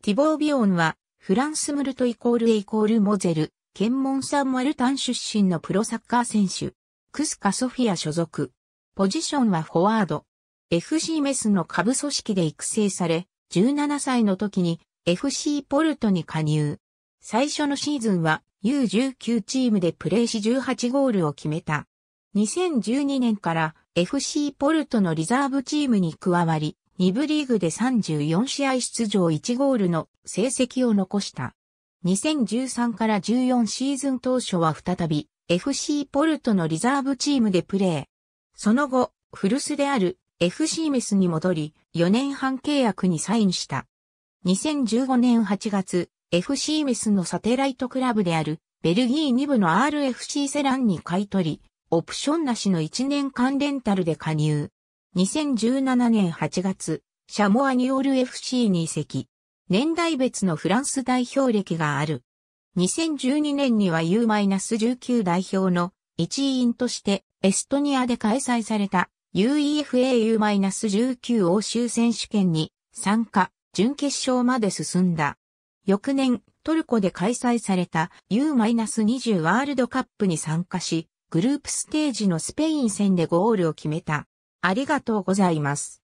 ティボー・ビオンは、フランスムルトイコールエイコールモゼル、ケンモンサンマルタン出身のプロサッカー選手。クスカソフィア所属。ポジションはフォワード。FC メスの下部組織で育成され、17歳の時に FC ポルトに加入。最初のシーズンは U19 チームでプレーし18ゴールを決めた。2012年から FC ポルトのリザーブチームに加わり、2部リーグで34試合出場1ゴールの成績を残した。2013から14シーズン当初は再び FC ポルトのリザーブチームでプレー。その後、古巣である FC メスに戻り、4年半契約にサインした。2015年8月、FC メスのサテライトクラブであるベルギー2部の RFC セランに買い取り、オプションなしの1年間レンタルで加入。2017年8月、シャモアニオール FC に移籍。年代別のフランス代表歴がある。2012年には U-19 代表の一員としてエストニアで開催された UEFA U-19 欧州選手権に参加、準決勝まで進んだ。翌年、トルコで開催された U-20 ワールドカップに参加し、グループステージのスペイン戦でゴールを決めた。ありがとうございます。